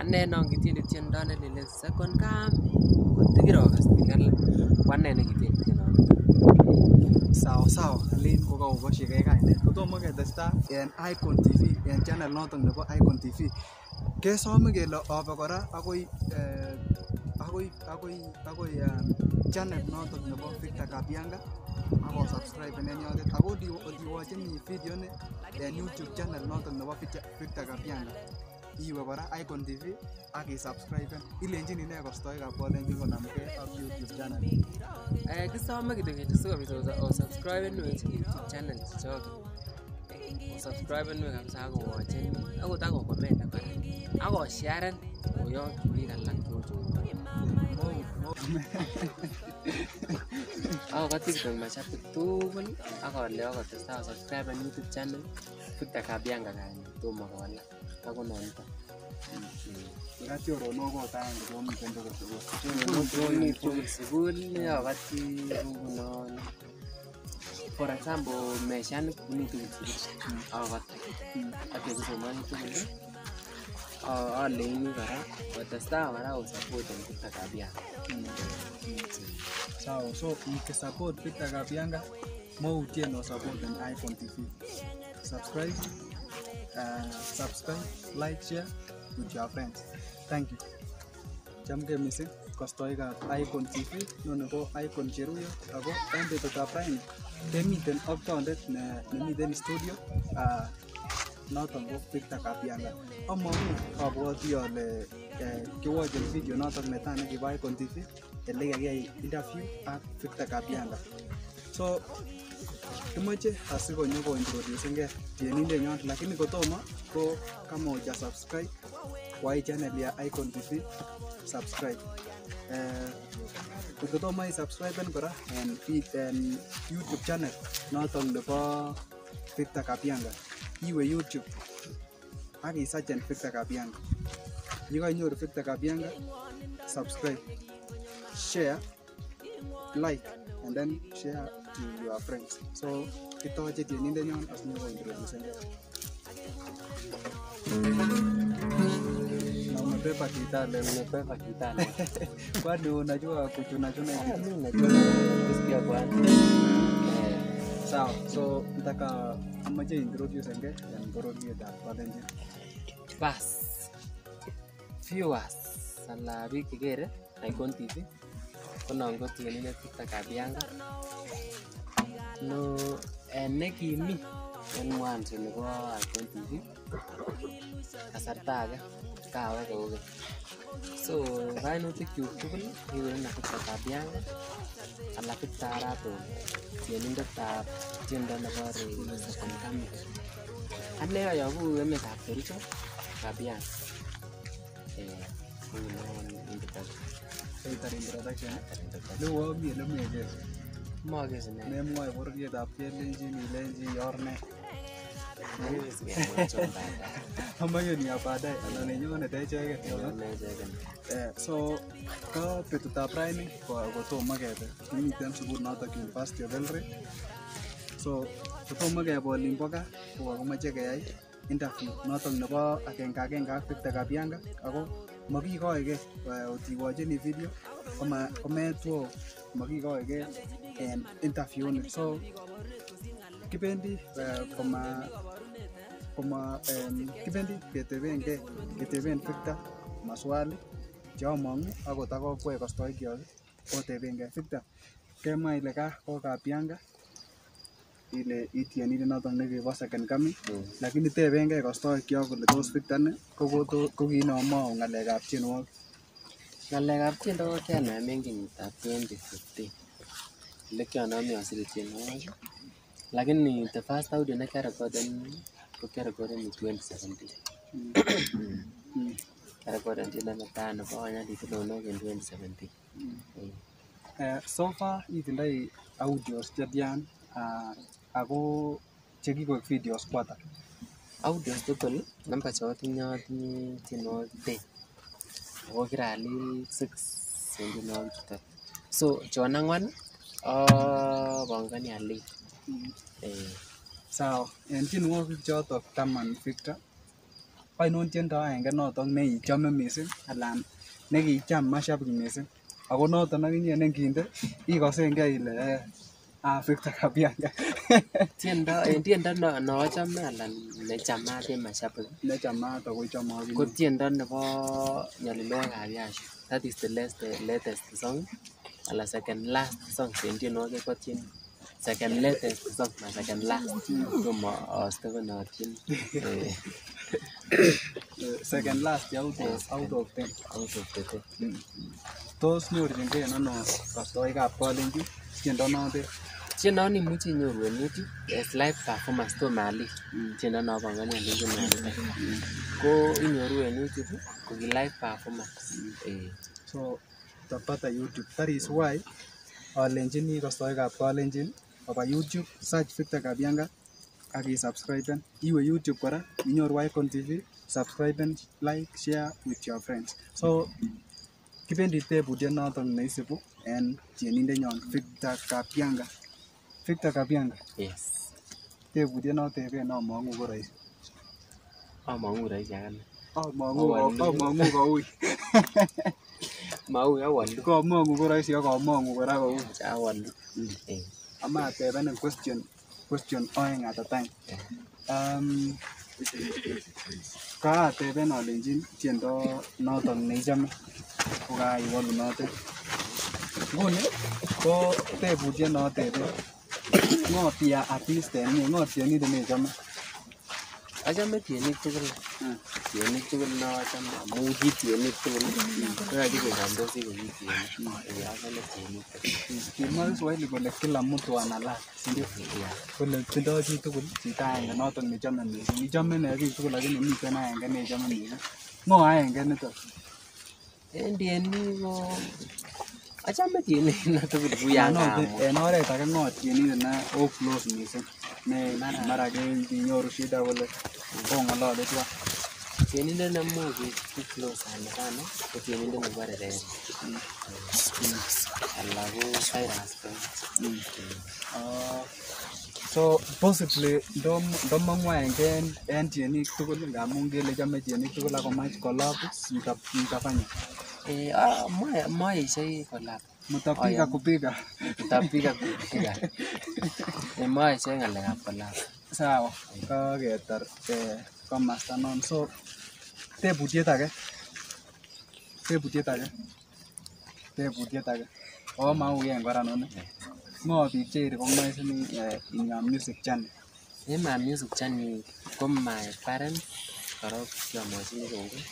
Ane nongitieni tiendo nelile second come kotikirokas biik alak ko ane nekitieni tienonito. sawa sawa alen kokaoboshigei kainet kotomo ketesta en Icon TV en channel noton nebo Icon TV kesome kele obe kora akoi eh, akoi akoi akoi eh, channel noton nebo Victor Kabianga ako subscribe en yotet ako odiwocheni video ni en YouTube channel noton nebo Victor Kabianga iwe kora Icon TV ak isubscriben ilenjin ine kostoik ab kolenjin konamgei ak YouTube channel. Eh kisome kityok kityo sikobit osubscribenwech YouTube channel chichoki osubscribenwech eh, kabisa akowochen akot akokommentan kora. Akosharen koyokyi biik alak chochogo chocho akokoti kityo mashabik tugul ak ole akotestai osubscriben YouTube channel. Victor Kabianga kainet tomo kowalak ako nonito Kat choronok ot aenge komiten tugul Komi sugul. tugul sukul akoti ngunon for example mesianik komi tugul sukul akoti ak chekisomoni tugul a- kora otestai kora osapoten Victor Kabianga Sawa, so mautien osupport en Icon TV. Subscribe, uh, subscribe, like, share with your friends. Thank you. Chamgei missing kostoikab Icon TV noni ko Icon Cheruyo ako en betutab raini kemiten ak tondet nemiten studio uh, noton ko Victor Kabianga. Among'u abwoti ale kiwochen video noton netaa nekibo Icon TV ele kakiyai interview ak Victor Kabianga. So kimoche asikonyo kointroducengei tienindenyon lakini kotomo ko kama uja subscribe kwa hii channel ya Icon TV subscribe. Eh, kotomo isubscriben kora fi- en YouTube channel noton nebo Victor Kabianga. Iwe YouTube ak isachen Victor Kabianga. Yekainyoru Victor Kabianga, subscribe, share, like, and then share to your friends. So kitoche tienindenyon asinyokointroducengei. Na umebeba kitale Nimebeba kitanda. kwani unajua kuchunachuna hivi? Ah, mimi najua kusikia bwana. Sawa, so nataka amache introducengei en bororietab Kalenjin. bas viewers ala biik chekere Icon TV konon ko tienindet Victor Kabianga no eh, nekimi en mwanzo nebo Icon TV kasarta age kawek kokeny so kainutik kyuk tugul kekurenon Victor Kabianga ala Victor Arap Rono tienindetab tiendo nebo Release Second Coming ane ayobu emetab Kericho Kabianga eh ngunon introduction Keitar introduction. Lewo mi ele mweche. Mogese ne Memwoe bororietab Kalenjin ilenji yor ne. mogese kemwa chon Amache ni ya baadaye anan nenyonet echeket. Nyone icheken. Eh, so ko betutab raini ko- kotomo kebe kimiten sukul notok University of Eldoret so kotomo kebe olimbo gaa ko kakimoche keyai interview notok nebo agenge agenge ak Victor Kabianga ako makikoeke otiwocheni video kometwo makikoeke en interview ni so kibendi eh, koma koma em, kibendi ketebenge keteben Victor maswali cheomong'u akot akokwek kostoikyok otebenge Victor kemwa ile ka ko Kabianga ile itienindet noton nekibo second coming lakini tebengei kostoikyok kole tos Victor ni ko kinomou ng'alekab tienwogik Ng'alekab tiendo ko kianam en kenyitab 2015 ile kianomi asire tienwogik lakini the first audio nekiarecorden kiarecorden in 2017 Mm. kiarecorden tiendo netaa nebo Onyadi Tulonok en 2017 Mm. Eh, so far itindoi audios chetian ah, ako chekikoek videos kwata audios tugul namba chotinye atinye tienwogik ten ako kiralil six en tienwogik chuton so chon ang'wan abongoni alil sao? Em chỉ nuôi cho tộc tâm mình phết đó. Phải nuôi trên đó anh cái nó tông này cho mình mấy sinh hạt lan này cái chăm mà sao bị mấy sinh à con nó tông nó cái như này kia đó ý có xem cái là à phết thật là biết trên đó em trên đó nó nó cho mà là này chăm mà thêm mà sao bị này chăm mà tao quay cho mà cái trên đó nó có nhà linh lo là gì that is the latest the latest song. Là second last song trên trên nó cái có trên. Second latest song na second last tomo astebenotyin eh, Eh, second last out of out of ten out of the ten. Mm. tos nyorchingei ano kastoikab kalenjin tiendo notet tiendo ni imuche inyoru en YouTube as live performance tomo alif tiendo nopongoni alenjin alita ko inyoru en YouTube ko ki live performance eh, so utapata youtube that is why alenjini kastoikab kalenjin koba youtube search Victor Kabianga ak isubscriben iwe youtube kora inyoru Icon TV subscriben like share with your friends. So kibendi tebutiet noton neisibu en tienindenyon Victor Kabianga Victor Kabianga yes. Tebutiet noteben among'u ko rahisi among'u rahisi akane among'u koui mau awolu komong'u ko rahisi ak among'u kora koui awolu ama atebenin question question oeng at a time um, kaateben alenjin tiendo noton neichome kokaiwolu notet nguni ko tebutiet noteben ng'o tia artist en ng'o tienindet nechome achome tienik tugul. Tienik tugul nochome amu ki tienik tugul. Koyoche kechomdosi ko ki tienik. Achome tienik kimwa Kiswahili kole kila mtu ana lake sindio kole tindoi chi tugul chito agenge noton nechome mising. Ichome ne biik tugul lakini miten agenge nechome mising. Ng'o agenge niton en tienik ko achome tienik na tugul kuyan kamwa en oret age ng'o tienindet ne o close mising? Ne mara kinyoru shida kole ong'olole tuan tienindet nemuch ki close sana sana. Ko tienindet nebo rerere ala ko virus ko Ah, so possibly ndo ndomong'u agenge en- en tienik tugul ngamun kele chome tienik tugul akomach kolab mta- mtafanya Eh, ah, mwa- mwaishei kolab mtapiga kupiga. Tutapiga kupiga. Eh, mwaishei ng'alekab kolab sawa kaketar eh, komasta non so tebutiet age tebutiet age tebutiet age o mauyen kora noni ng'o biik che recogniseni eh, in your music channel en my music channel ko my parents korok kiamwachini kongoi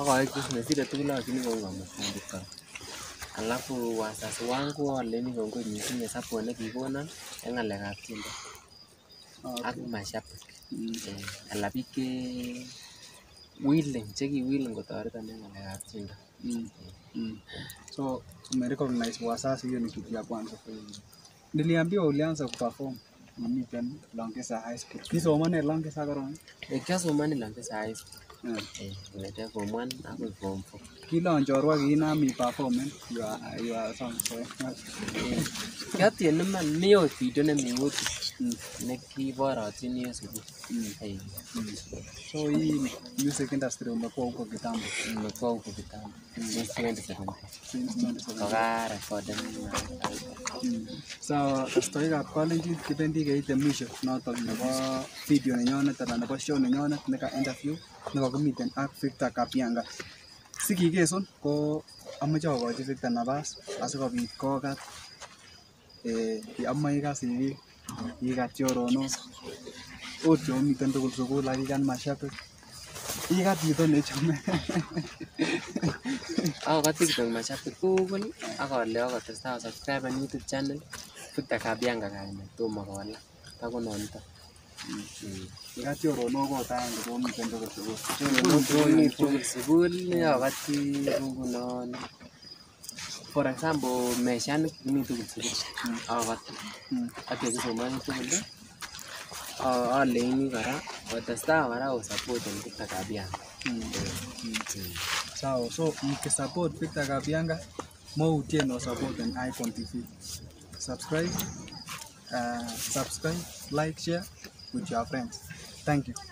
ak aek business ile tugul aachini kongoi amutandit korok alafu wazazi wangu aleni kongoi missing en support nekikonon en ng'alekab tiendo ak mashabik Mm. eh, ala biik che willing cheki willing kotoreton en ng'alekab tiendo so umerecognize wazazi hiyo ni kitu ya kwanza niliambiwa ulianza kuperform nimiten Longisa High School kisomane Longisa korong Eh, kiasomoni Longisa high school Eh. kong'eten form one akoi form four kilon chorwa kiinam iperformen your your songs eh. kiatien iman mi ot video nemi youtube Nekiborotini en sukul so hii music industry umekuwa huko kitambo nimekuwa huko kitambo since 2017 since 2017. kokarekoden so kastoikab kalenjin kibendi keite mwisho notok nebo video nenyonet anan nebo show nenyonet neka interview nekakimiten ak Victor Kabianga sikikesun ko amoche akochi Victor nabas asikobit kokat eh, amoe ikas ikat choronok ot chomiten tugul sukul ak ikat mashabik ikat chito nechome akokoti kitok mashabik tugul akole akotestai subscribe en youtube channel Victor Kabianga kainet tomo kowalak takononito ikat choronok ot aenge chomiten tugul sukul chomi tugul sukul akoti ngunon for example mention me to the city. mechanic ini tugul tugul aawat ati kisomani tugul aleini But kotestai kora osapoten bitak ab Yanga sawa so so you support mkisupport bitak ab Yanga support osapoten Icon TV subscribe uh, subscribe like share with your friends thank you